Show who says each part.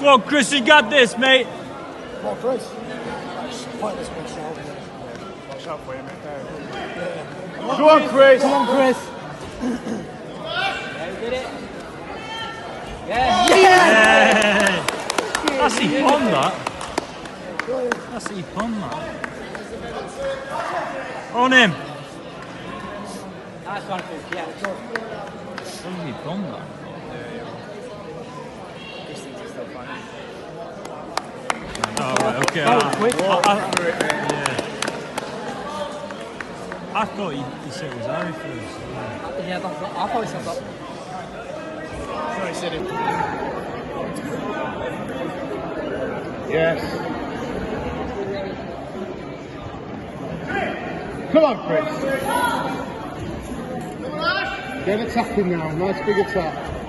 Speaker 1: Go on, Chris, you got this, mate.
Speaker 2: Well, Chris. Pointless big shout.
Speaker 3: Watch out for you, mate.
Speaker 2: Go on, Chris. Come on, Chris.
Speaker 1: That's he on that. That's he on that. On him.
Speaker 4: Nice one, Chris. Yeah.
Speaker 1: That's he on that. Oh, right, okay. Oh, I, I, I, yeah. I thought he, he said it was Harry first.
Speaker 4: Yeah, that's what I thought he said that.
Speaker 3: Sorry, said it.
Speaker 2: Yes. Come on, Chris. Get attacking now. Nice big attack.